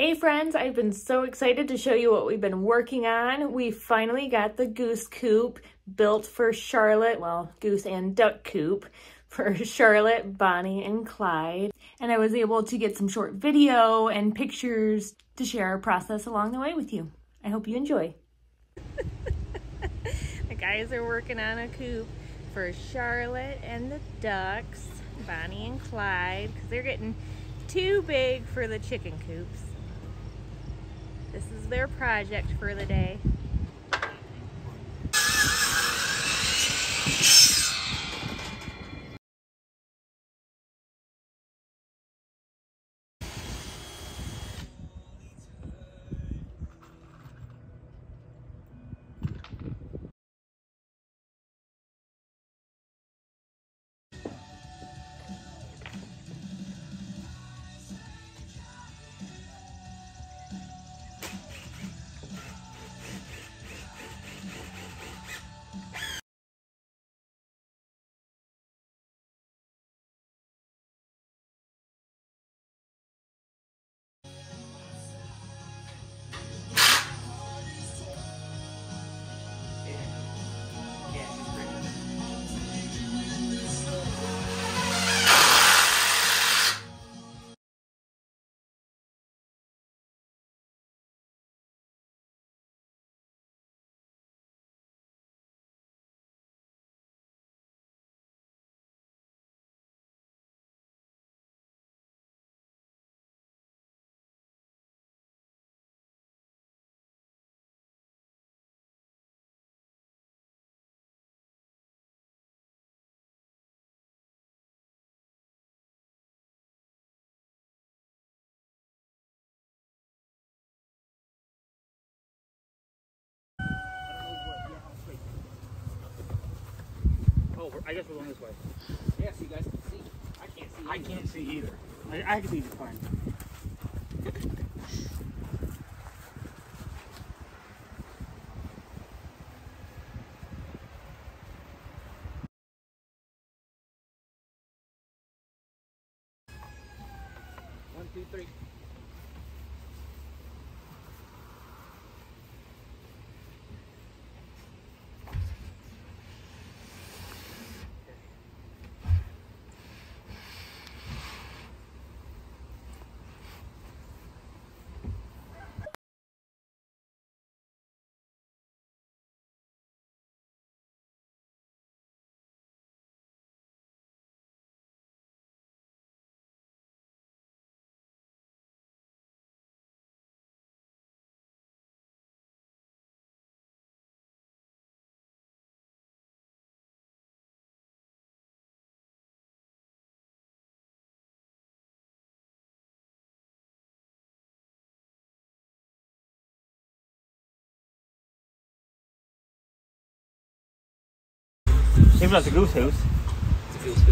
Hey friends, I've been so excited to show you what we've been working on. We finally got the goose coop built for Charlotte, well, goose and duck coop for Charlotte, Bonnie, and Clyde. And I was able to get some short video and pictures to share our process along the way with you. I hope you enjoy. the guys are working on a coop for Charlotte and the ducks, Bonnie and Clyde, because they're getting too big for the chicken coops. This is their project for the day. I guess we're going this way. Yeah, so you guys can see. I can't see. I can't see either. I, I can see just fine. Maybe that's a goose house. It's a goose food.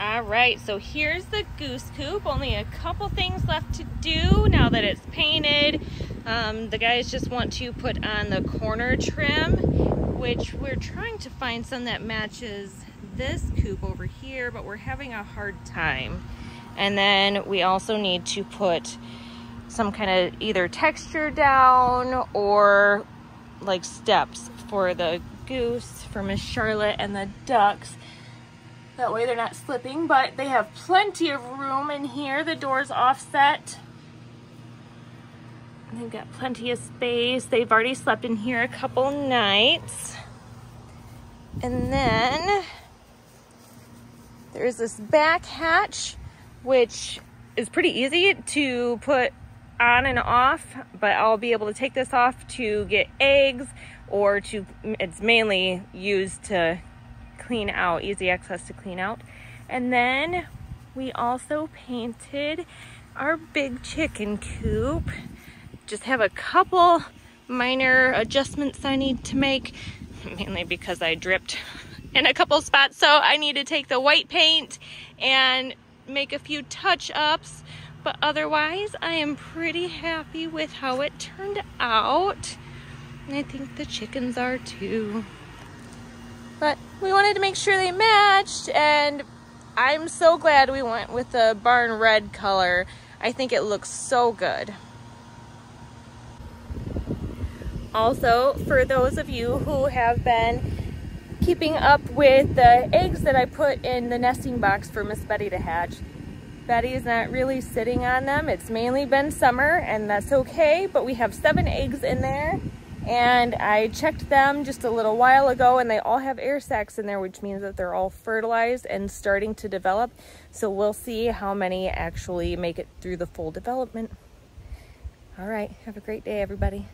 All right, so here's the goose coop. Only a couple things left to do now that it's painted. Um, the guys just want to put on the corner trim, which we're trying to find some that matches this coop over here, but we're having a hard time. And then we also need to put some kind of either texture down or like steps for the goose, for Miss Charlotte, and the ducks. That way they're not slipping, but they have plenty of room in here. The door's offset. They've got plenty of space. They've already slept in here a couple nights. And then there's this back hatch, which is pretty easy to put on and off, but I'll be able to take this off to get eggs or to, it's mainly used to clean out, easy access to clean out. And then we also painted our big chicken coop. Just have a couple minor adjustments I need to make, mainly because I dripped in a couple spots. So I need to take the white paint and make a few touch-ups. But otherwise, I am pretty happy with how it turned out. And I think the chickens are too. But we wanted to make sure they matched and I'm so glad we went with the barn red color. I think it looks so good. Also, for those of you who have been keeping up with the eggs that I put in the nesting box for Miss Betty to hatch, Betty is not really sitting on them. It's mainly been summer and that's okay, but we have seven eggs in there and I checked them just a little while ago and they all have air sacs in there which means that they're all fertilized and starting to develop. So we'll see how many actually make it through the full development. All right. Have a great day everybody